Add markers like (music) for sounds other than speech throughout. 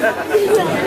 哈 (laughs) 哈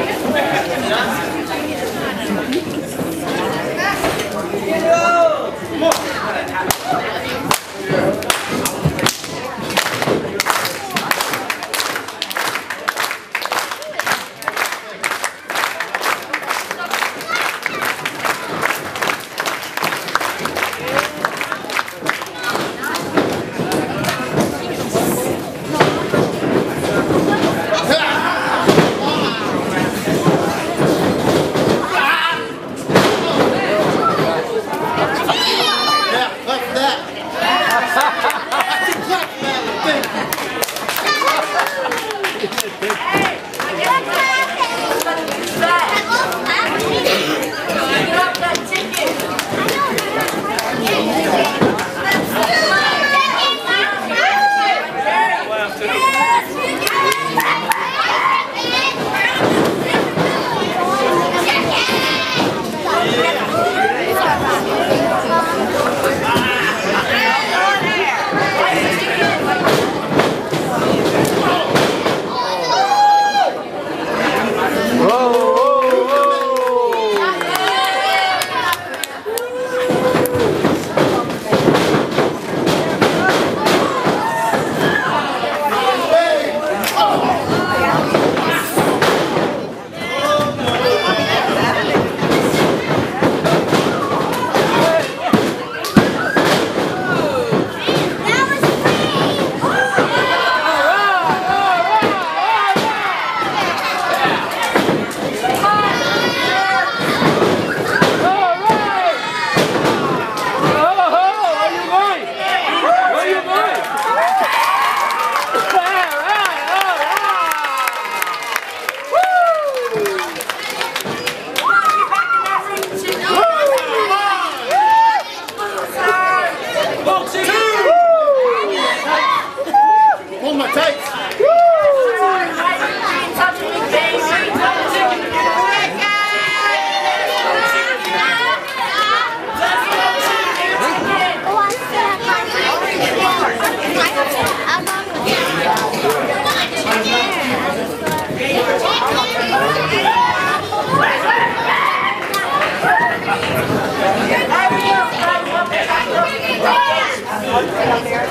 Yeah,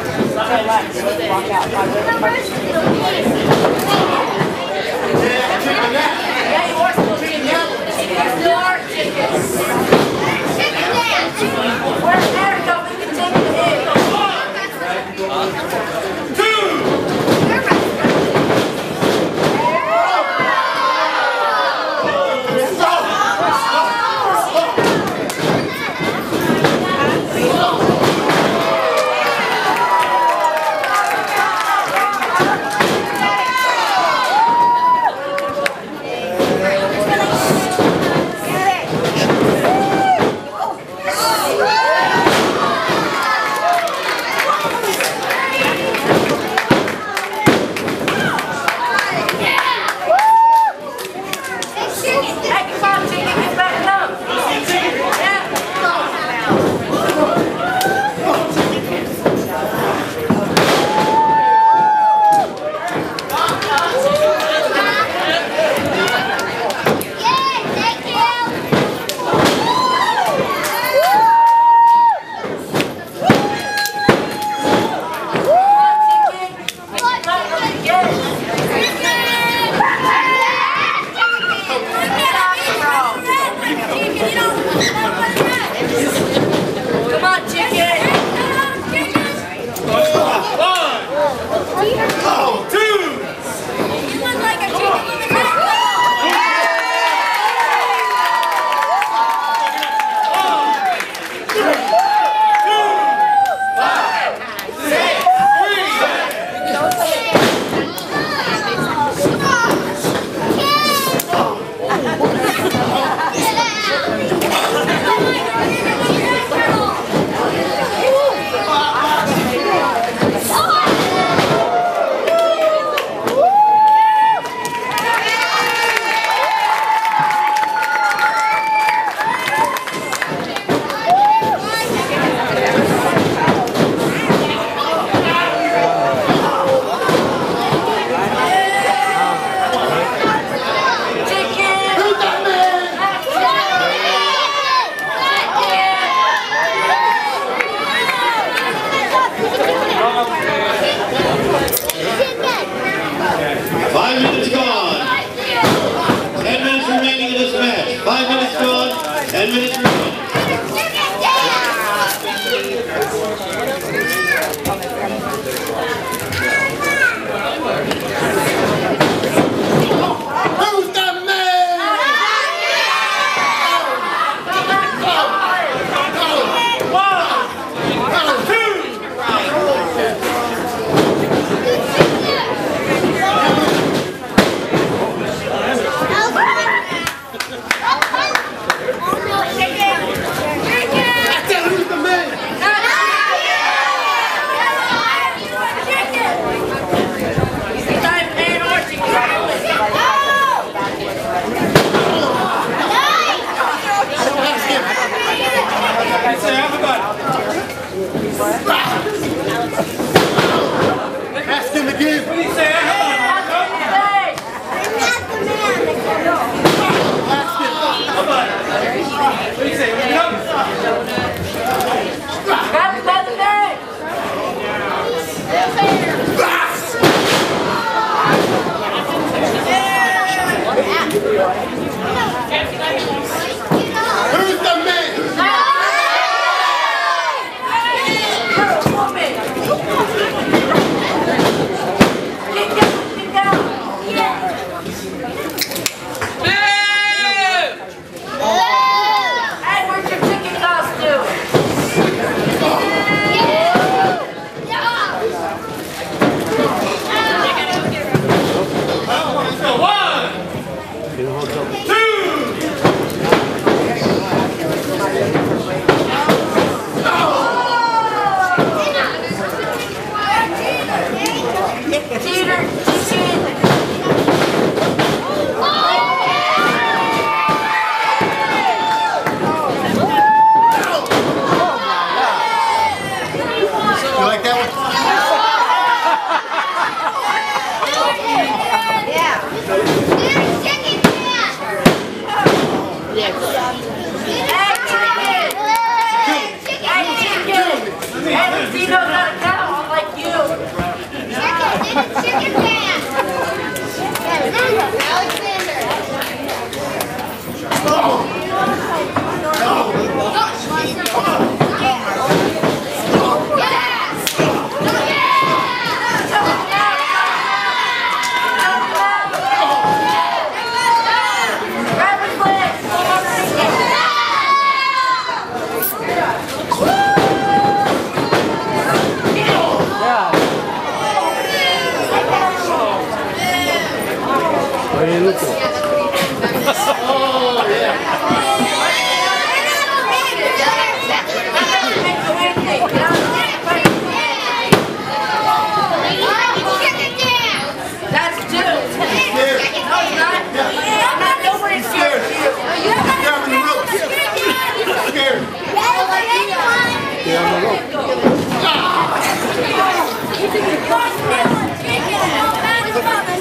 Scared.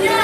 I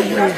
There